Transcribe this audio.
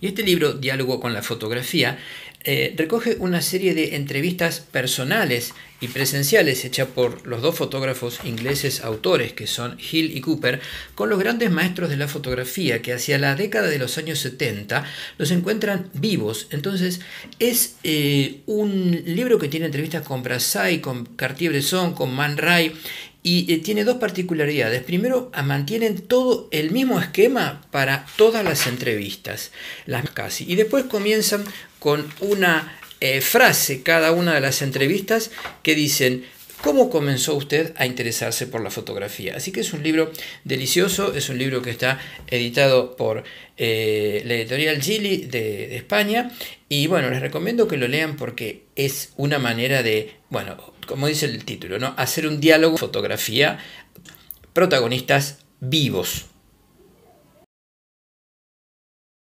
Y este libro, Diálogo con la fotografía, eh, recoge una serie de entrevistas personales y presenciales hechas por los dos fotógrafos ingleses autores, que son Hill y Cooper, con los grandes maestros de la fotografía que hacia la década de los años 70 los encuentran vivos. Entonces es eh, un libro que tiene entrevistas con Brassai, con Cartier-Bresson, con Man Ray, y eh, tiene dos particularidades. Primero, mantienen todo el mismo esquema para todas las entrevistas, las casi. Y después comienzan con una eh, frase cada una de las entrevistas que dicen, ¿Cómo comenzó usted a interesarse por la fotografía? Así que es un libro delicioso, es un libro que está editado por eh, la editorial Gili de, de, España y bueno, les recomiendo que lo lean porque es una manera de, bueno, como dice el título, ¿no? hacer un diálogo, fotografía, protagonistas vivos.